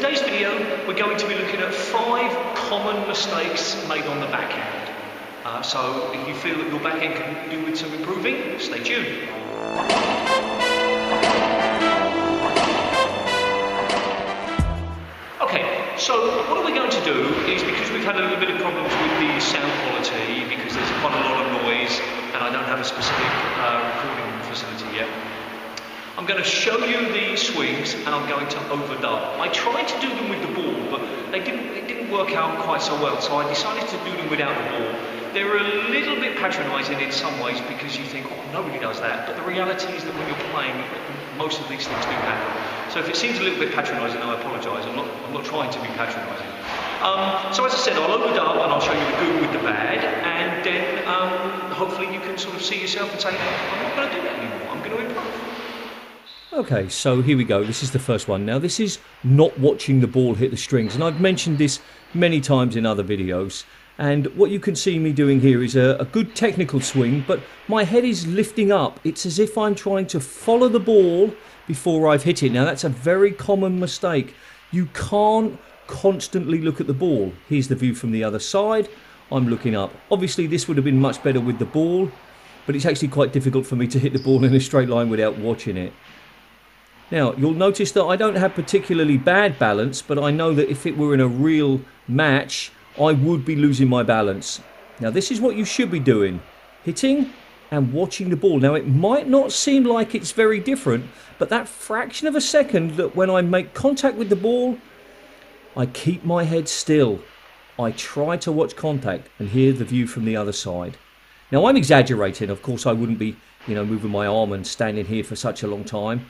today's video, we're going to be looking at five common mistakes made on the backhand. Uh, so if you feel that your backhand can do with some improving, stay tuned. Okay, so what are we going to do is because we've had a little bit of problems with the sound quality because there's quite a lot of noise and I don't have a specific uh, recording facility yet. I'm going to show you the swings and I'm going to overdub. I tried to do them with the ball, but they didn't, it didn't work out quite so well, so I decided to do them without the ball. They're a little bit patronising in some ways because you think, oh, nobody does that. But the reality is that when you're playing, most of these things do happen. So if it seems a little bit patronising, I apologise. I'm not, I'm not trying to be patronising. Um, so as I said, I'll overdub and I'll show you the good with the bad, and then um, hopefully you can sort of see yourself and say, I'm not going to do that anymore. I'm going to improve. Okay, so here we go. This is the first one. Now, this is not watching the ball hit the strings, and I've mentioned this many times in other videos. And what you can see me doing here is a, a, good technical swing, but my head is lifting up. It's as if I'm trying to follow the ball before I've hit it. Now, that's a very common mistake. You can't constantly look at the ball. Here's the view from the other side. I'm looking up. Obviously, this would have been much better with the ball, but it's actually quite difficult for me to hit the ball in a straight line without watching it. Now, you'll notice that I don't have particularly bad balance, but I know that if it were in a real match, I would be losing my balance. Now, this is what you should be doing. Hitting and watching the ball. Now, it might not seem like it's very different, but that fraction of a second that when I make contact with the ball, I keep my head still. I try to watch contact and hear the view from the other side. Now, I'm exaggerating. Of course, I wouldn't be, you know, moving my arm and standing here for such a long time.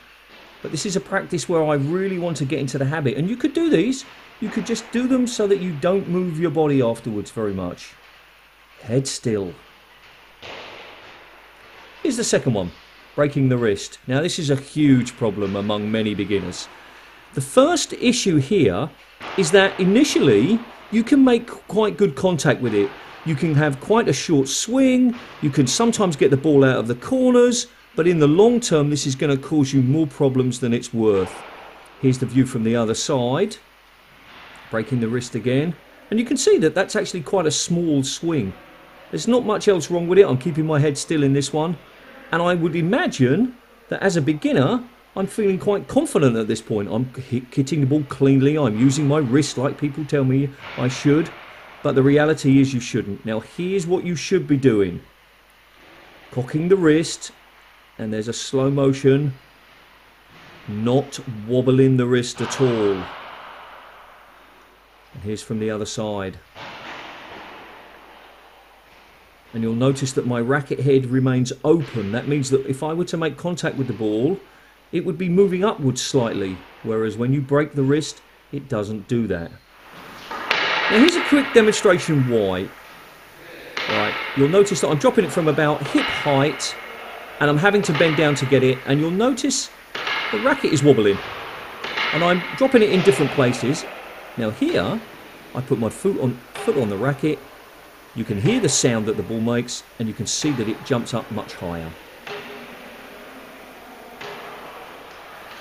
But this is a practice where I really want to get into the habit. And you could do these. You could just do them so that you don't move your body afterwards very much. Head still. Here's the second one. Breaking the wrist. Now this is a huge problem among many beginners. The first issue here is that initially you can make quite good contact with it. You can have quite a short swing. You can sometimes get the ball out of the corners but in the long term, this is going to cause you more problems than it's worth. Here's the view from the other side. Breaking the wrist again. And you can see that that's actually quite a small swing. There's not much else wrong with it. I'm keeping my head still in this one. And I would imagine that as a beginner, I'm feeling quite confident at this point. I'm hitting the ball cleanly. I'm using my wrist like people tell me I should. But the reality is you shouldn't. Now here's what you should be doing. Cocking the wrist and there's a slow motion not wobbling the wrist at all. And here's from the other side. And you'll notice that my racket head remains open. That means that if I were to make contact with the ball it would be moving upwards slightly whereas when you break the wrist it doesn't do that. Now here's a quick demonstration why. Right you'll notice that I'm dropping it from about hip height and I'm having to bend down to get it and you'll notice the racket is wobbling. And I'm dropping it in different places. Now here I put my foot on foot on the racket. You can hear the sound that the ball makes and you can see that it jumps up much higher.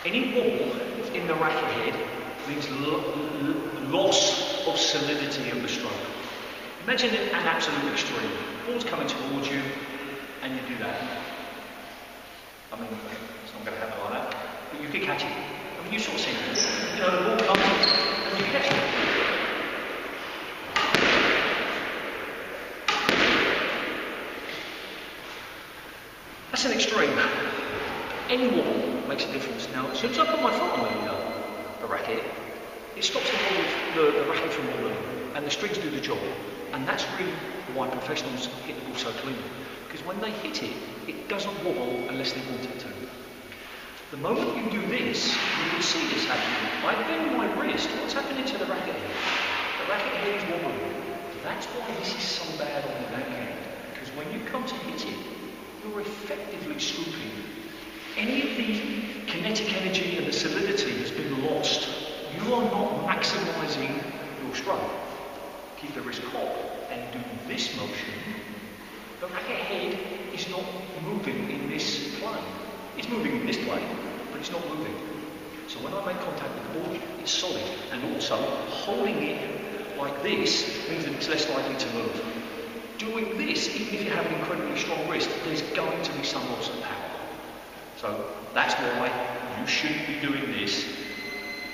Any ball in the racket head means loss of solidity of the stroke. Imagine an absolute extreme. Ball's coming towards you and you do that I mean, it's not going to happen like that. But you could catch it. I mean, you sort of see it. You know, the ball comes and you catch it. That's an extreme. Any wall makes a difference. Now, as soon as I put my foot on the, uh, the racket, it stops the, ball, the, the racket from wobbling, and the strings do the job. And that's really why professionals hit the ball so cleanly. Because when they hit it, it doesn't wobble unless they want it to. The moment you do this, you can see this happening. I bend my wrist, what's happening to the racket head? The racket head is wobbling. That's why this is so bad on the backhand. Because when you come to hit it, you're effectively scooping. Any of the kinetic energy and the solidity has been lost. You are not maximizing your stroke. Keep the wrist cocked and do this motion the racket head is not moving in this plane. It's moving in this plane, but it's not moving. So when I make contact with the ball, it's solid. And also, holding it like this means that it's less likely to move. Doing this, even if you have an incredibly strong wrist, there's going to be some loss of power. So that's why you shouldn't be doing this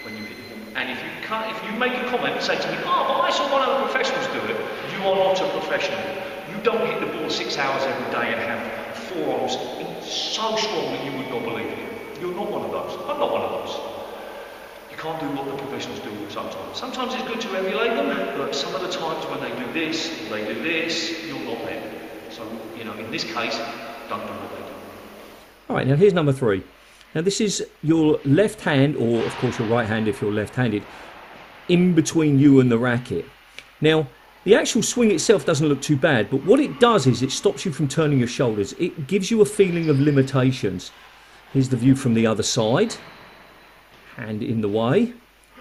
when you hit the ball. And if you can't, if you make a comment and say to me, oh, but I saw one of the professionals do it, you are not a professional. You don't hit the ball six hours every day and have forearms so strong that you would not believe it. You're not one of those. I'm not one of those. You can't do what the professionals do sometimes. Sometimes it's good to emulate them, but some of the times when they do this, they do this, you're not there. So, you know, in this case, don't do what they do. All right, now here's number three. Now this is your left hand, or of course your right hand if you're left-handed, in between you and the racket. Now, the actual swing itself doesn't look too bad, but what it does is it stops you from turning your shoulders. It gives you a feeling of limitations. Here's the view from the other side hand in the way.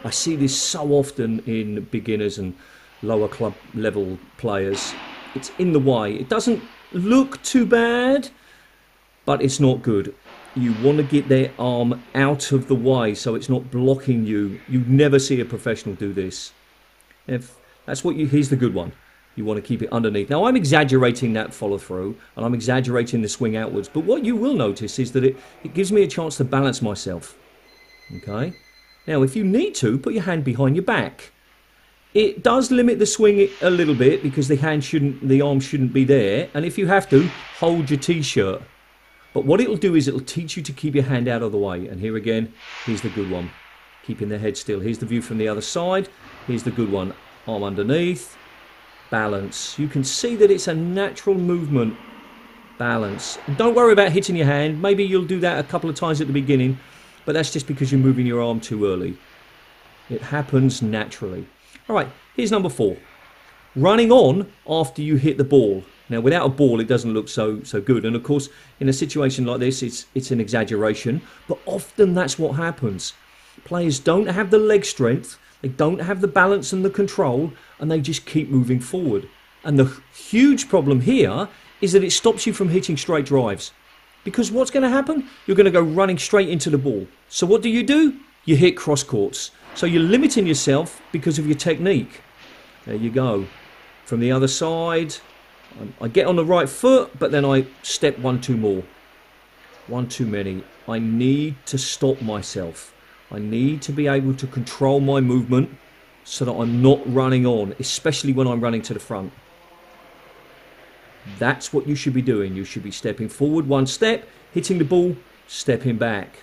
I see this so often in beginners and lower club level players. It's in the way. It doesn't look too bad, but it's not good. You want to get their arm out of the way so it's not blocking you. You never see a professional do this. If that's what you, here's the good one. You want to keep it underneath. Now, I'm exaggerating that follow through and I'm exaggerating the swing outwards, but what you will notice is that it, it gives me a chance to balance myself. Okay? Now, if you need to, put your hand behind your back. It does limit the swing a little bit because the hand shouldn't, the arm shouldn't be there. And if you have to, hold your t-shirt. But what it'll do is it'll teach you to keep your hand out of the way. And here again, here's the good one. Keeping the head still. Here's the view from the other side. Here's the good one. Arm underneath. Balance. You can see that it's a natural movement. Balance. Don't worry about hitting your hand. Maybe you'll do that a couple of times at the beginning but that's just because you're moving your arm too early. It happens naturally. All right, here's number four. Running on after you hit the ball. Now, without a ball, it doesn't look so so good. And of course, in a situation like this, it's it's an exaggeration, but often that's what happens. Players don't have the leg strength, they don't have the balance and the control, and they just keep moving forward. And the huge problem here is that it stops you from hitting straight drives. Because what's going to happen? You're going to go running straight into the ball. So what do you do? You hit cross courts. So you're limiting yourself because of your technique. There you go. From the other side, um, I get on the right foot, but then I step one too more. One too many. I need to stop myself. I need to be able to control my movement so that I'm not running on, especially when I'm running to the front. That's what you should be doing. You should be stepping forward one step, hitting the ball, stepping back.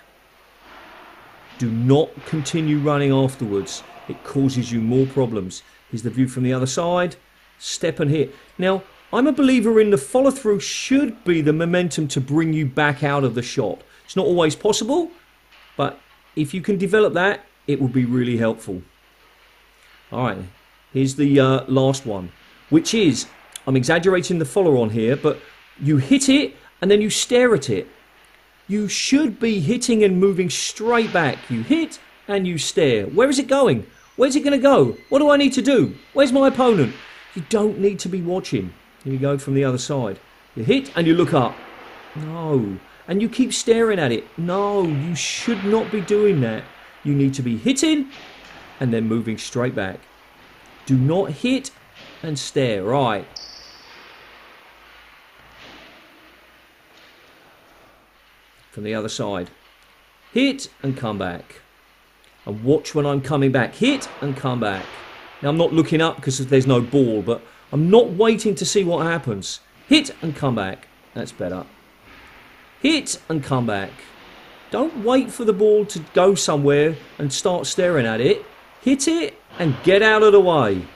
Do not continue running afterwards. It causes you more problems. Here's the view from the other side. Step and hit. Now, I'm a believer in the follow through should be the momentum to bring you back out of the shot. It's not always possible, but if you can develop that, it will be really helpful. All right, here's the uh, last one, which is I'm exaggerating the follow on here, but you hit it and then you stare at it. You should be hitting and moving straight back. You hit and you stare. Where is it going? Where's it going to go? What do I need to do? Where's my opponent? You don't need to be watching. Here you go from the other side. You hit and you look up. No. And you keep staring at it. No, you should not be doing that. You need to be hitting and then moving straight back. Do not hit and stare. Right. from the other side. Hit and come back. And watch when I'm coming back. Hit and come back. Now I'm not looking up because there's no ball, but I'm not waiting to see what happens. Hit and come back. That's better. Hit and come back. Don't wait for the ball to go somewhere and start staring at it. Hit it and get out of the way.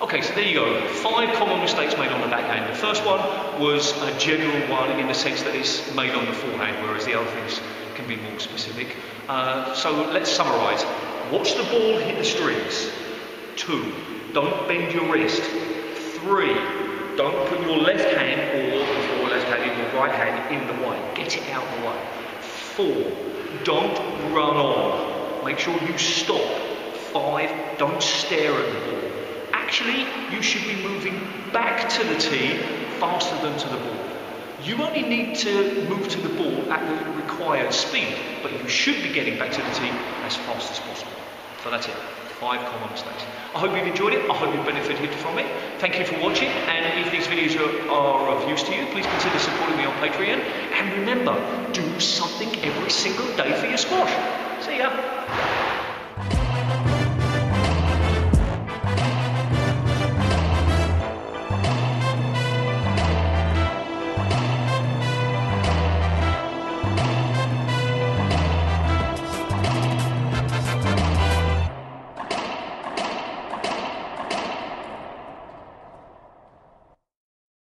Okay, so there you go. Five common mistakes made on the backhand. The first one was a general one in the sense that it's made on the forehand, whereas the other things can be more specific. Uh, so let's summarise. Watch the ball hit the strings. Two, don't bend your wrist. Three, don't put your left hand or if you're left handed, your right hand in the way. Get it out of the way. Four, don't run on. Make sure you stop. Five, don't stare at the ball actually you should be moving back to the tee faster than to the ball. You only need to move to the ball at the required speed, but you should be getting back to the tee as fast as possible. So that's it. Five common mistakes. I hope you've enjoyed it. I hope you've benefited from it. Thank you for watching. And if these videos are, are of use to you, please consider supporting me on Patreon. And remember, do something every single day for your squash. See ya.